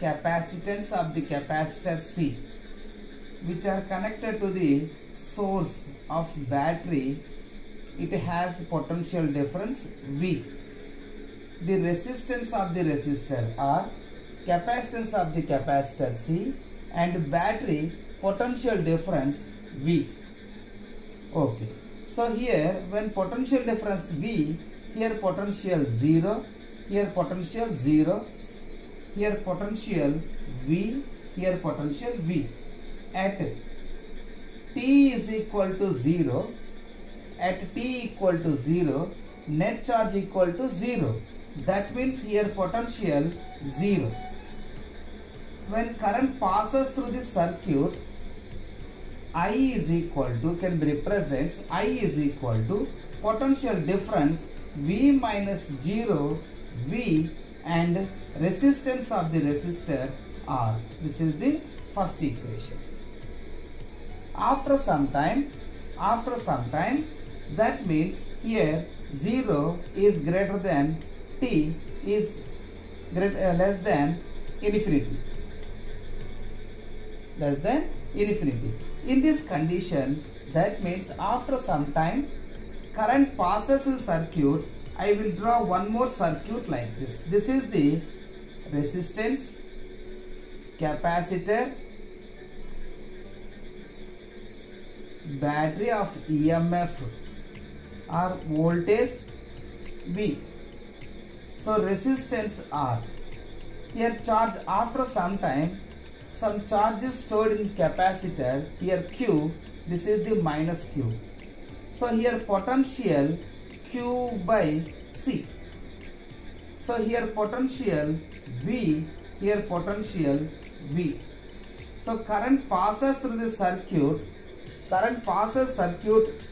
capacitance of the capacitor C which are connected to the source of battery it has potential difference V. The resistance of the resistor R, capacitance of the capacitor C and battery potential difference V. Okay. So here when potential difference V, here potential 0, here potential 0, here potential V, here potential V. At t is equal to 0, at t equal to 0, net charge equal to 0. That means here potential 0. When current passes through the circuit, I is equal to, can represents, I is equal to potential difference V minus 0 V and resistance of the resistor R. This is the first equation. After some time, after some time, that means here 0 is greater than t is uh, less than infinity less than infinity in this condition that means after some time current passes in circuit I will draw one more circuit like this this is the resistance capacitor battery of EMF or voltage V. So resistance R. Here charge after some time some charge is stored in capacitor here Q this is the minus Q. So here potential Q by C. So here potential V here potential V. So current passes through the circuit current passes circuit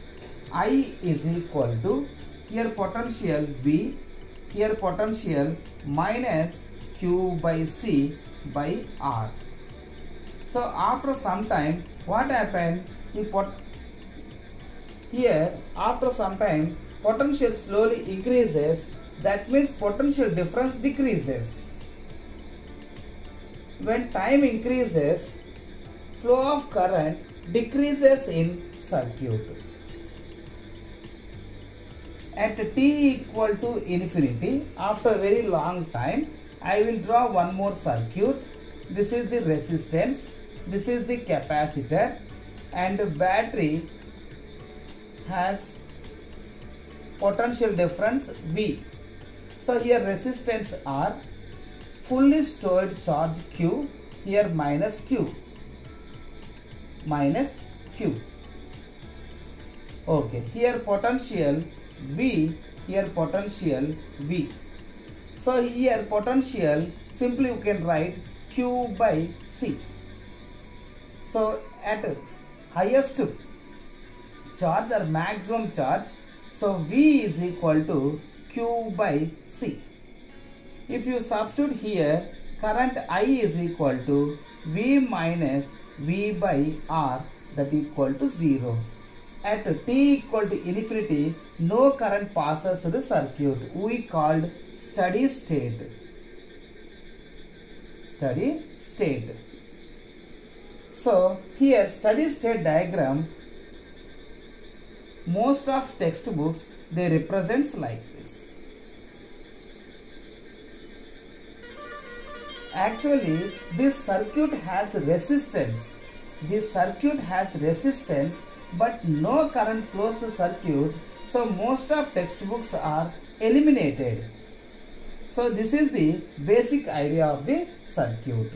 I is equal to here potential V, here potential minus Q by C by R. So after some time what happened? Here after some time potential slowly increases that means potential difference decreases. When time increases flow of current decreases in circuit. At t equal to infinity, after very long time, I will draw one more circuit. This is the resistance, this is the capacitor and battery has potential difference V. So here resistance R, fully stored charge Q, here minus Q minus Q. Okay, here potential V, here potential V. So here potential simply you can write Q by C. So at highest charge or maximum charge, so V is equal to Q by C. If you substitute here, current I is equal to V minus V by R that equal to 0. At t equal to infinity, no current passes through the circuit. We called steady state. Steady state. So here steady state diagram, most of textbooks they represents like this. Actually, this circuit has resistance. This circuit has resistance but no current flows to circuit. So most of textbooks are eliminated. So this is the basic idea of the circuit.